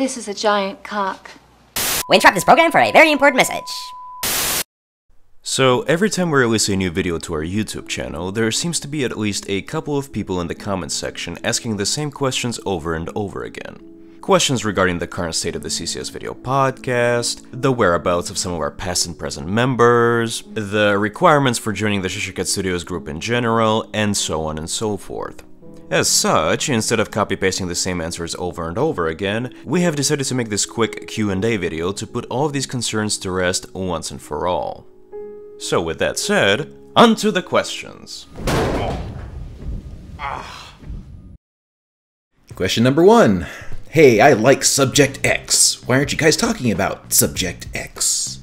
This is a giant cock. We interrupt this program for a very important message. So, every time we release a new video to our YouTube channel, there seems to be at least a couple of people in the comments section asking the same questions over and over again. Questions regarding the current state of the CCS Video Podcast, the whereabouts of some of our past and present members, the requirements for joining the Cheshire Cat Studios group in general, and so on and so forth. As such, instead of copy-pasting the same answers over and over again, we have decided to make this quick Q&A video to put all of these concerns to rest once and for all. So with that said, onto the questions. Question number one. Hey, I like Subject X. Why aren't you guys talking about Subject X?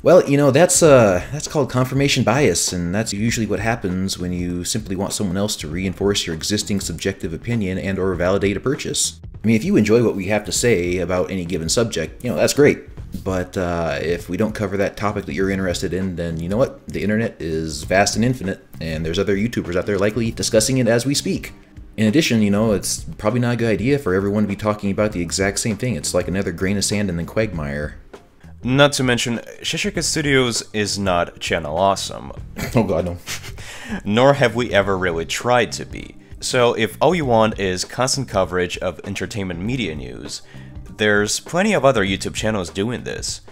Well, you know, that's uh that's called confirmation bias, and that's usually what happens when you simply want someone else to reinforce your existing subjective opinion and or validate a purchase. I mean, if you enjoy what we have to say about any given subject, you know, that's great. But uh, if we don't cover that topic that you're interested in, then you know what? The internet is vast and infinite, and there's other YouTubers out there likely discussing it as we speak. In addition, you know, it's probably not a good idea for everyone to be talking about the exact same thing. It's like another grain of sand in the quagmire. Not to mention, Cheshire Cat Studios is not channel awesome, Oh god, no. nor have we ever really tried to be. So if all you want is constant coverage of entertainment media news, there's plenty of other YouTube channels doing this.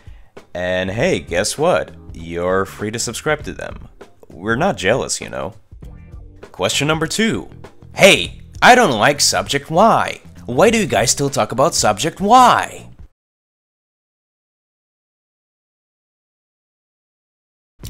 And hey, guess what? You're free to subscribe to them. We're not jealous, you know. Question number two. Hey, I don't like Subject Y. Why do you guys still talk about Subject Y?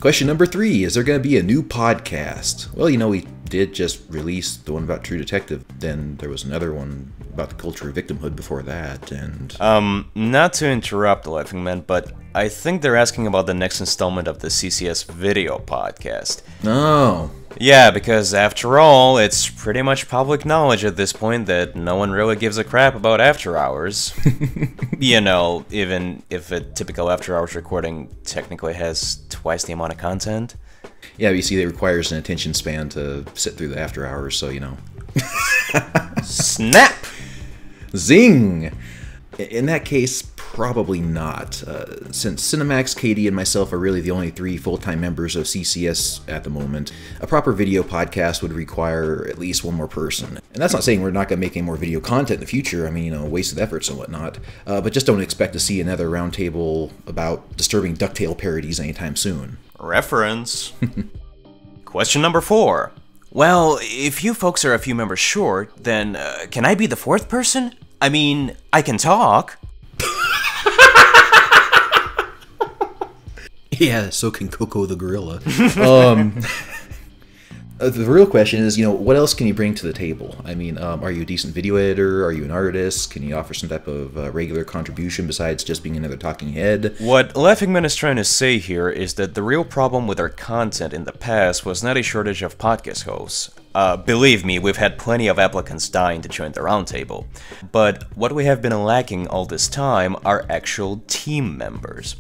Question number three Is there going to be a new podcast? Well, you know, we did just release the one about True Detective. Then there was another one about the culture of victimhood before that, and. Um, not to interrupt, the Laughing Man, but I think they're asking about the next installment of the CCS video podcast. Oh. Yeah, because after all, it's pretty much public knowledge at this point that no one really gives a crap about after hours. you know, even if a typical after hours recording technically has twice the amount of content. Yeah, you see, it requires an attention span to sit through the after hours, so you know. Snap! Zing! In that case, probably not. Uh, since Cinemax, Katie, and myself are really the only three full time members of CCS at the moment, a proper video podcast would require at least one more person. And that's not saying we're not going to make any more video content in the future. I mean, you know, wasted efforts and whatnot. Uh, but just don't expect to see another roundtable about disturbing DuckTale parodies anytime soon. Reference. Question number four. Well, if you folks are a few members short, then uh, can I be the fourth person? I mean, I can talk. Yeah, so can Koko the gorilla. um, uh, the real question is, you know, what else can you bring to the table? I mean, um, are you a decent video editor? Are you an artist? Can you offer some type of uh, regular contribution besides just being another talking head? What Laughing Man is trying to say here is that the real problem with our content in the past was not a shortage of podcast hosts. Uh, believe me, we've had plenty of applicants dying to join the roundtable. But what we have been lacking all this time are actual team members.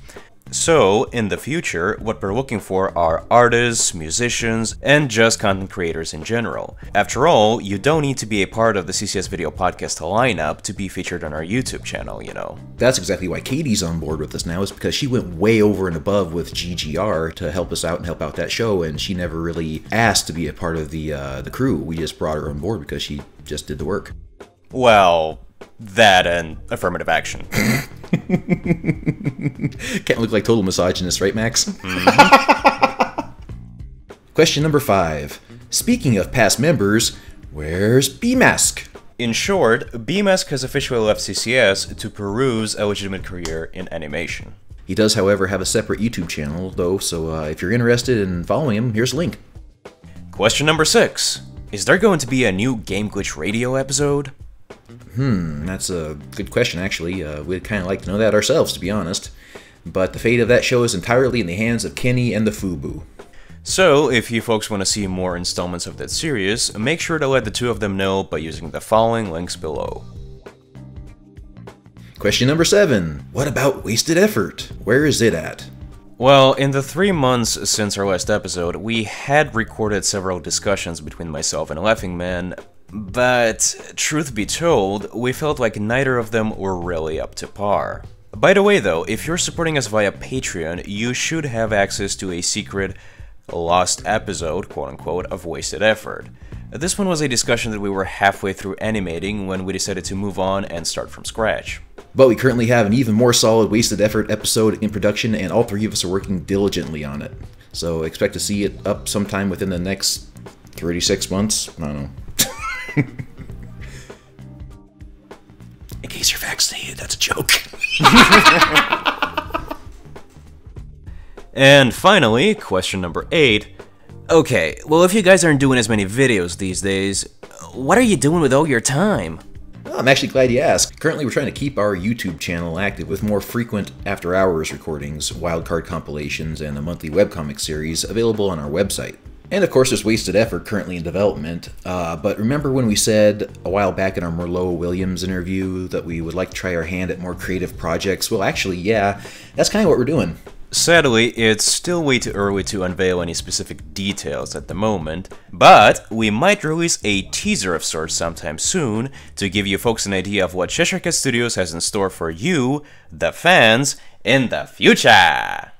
So, in the future, what we're looking for are artists, musicians, and just content creators in general. After all, you don't need to be a part of the CCS Video Podcast lineup to be featured on our YouTube channel, you know. That's exactly why Katie's on board with us now, is because she went way over and above with GGR to help us out and help out that show, and she never really asked to be a part of the uh, the crew. We just brought her on board because she just did the work. Well, that and affirmative action. Can't look like total misogynist, right, Max? Question number five. Speaking of past members, where's BMask? In short, BMask has officially left CCS to peruse a legitimate career in animation. He does, however, have a separate YouTube channel, though, so uh, if you're interested in following him, here's a link. Question number six. Is there going to be a new Game Glitch Radio episode? Hmm, that's a good question, actually. Uh, we'd kind of like to know that ourselves, to be honest. But the fate of that show is entirely in the hands of Kenny and the Fuboo. So, if you folks want to see more installments of that series, make sure to let the two of them know by using the following links below. Question number seven. What about wasted effort? Where is it at? Well, in the three months since our last episode, we had recorded several discussions between myself and Laughing Man, But, truth be told, we felt like neither of them were really up to par. By the way though, if you're supporting us via Patreon, you should have access to a secret lost episode, quote unquote, of Wasted Effort. This one was a discussion that we were halfway through animating when we decided to move on and start from scratch. But we currently have an even more solid Wasted Effort episode in production, and all three of us are working diligently on it. So expect to see it up sometime within the next 36 months. I don't know. In case you're vaccinated, that's a joke. and finally, question number 8. Okay, well if you guys aren't doing as many videos these days, what are you doing with all your time? Well, I'm actually glad you asked. Currently, we're trying to keep our YouTube channel active with more frequent after hours recordings, wildcard compilations, and a monthly webcomic series available on our website. And of course, there's Wasted Effort currently in development. Uh, but remember when we said a while back in our Merlot Williams interview that we would like to try our hand at more creative projects? Well, actually, yeah, that's kind of what we're doing. Sadly, it's still way too early to unveil any specific details at the moment, but we might release a teaser of sorts sometime soon to give you folks an idea of what Cheshire Cat Studios has in store for you, the fans, in the future!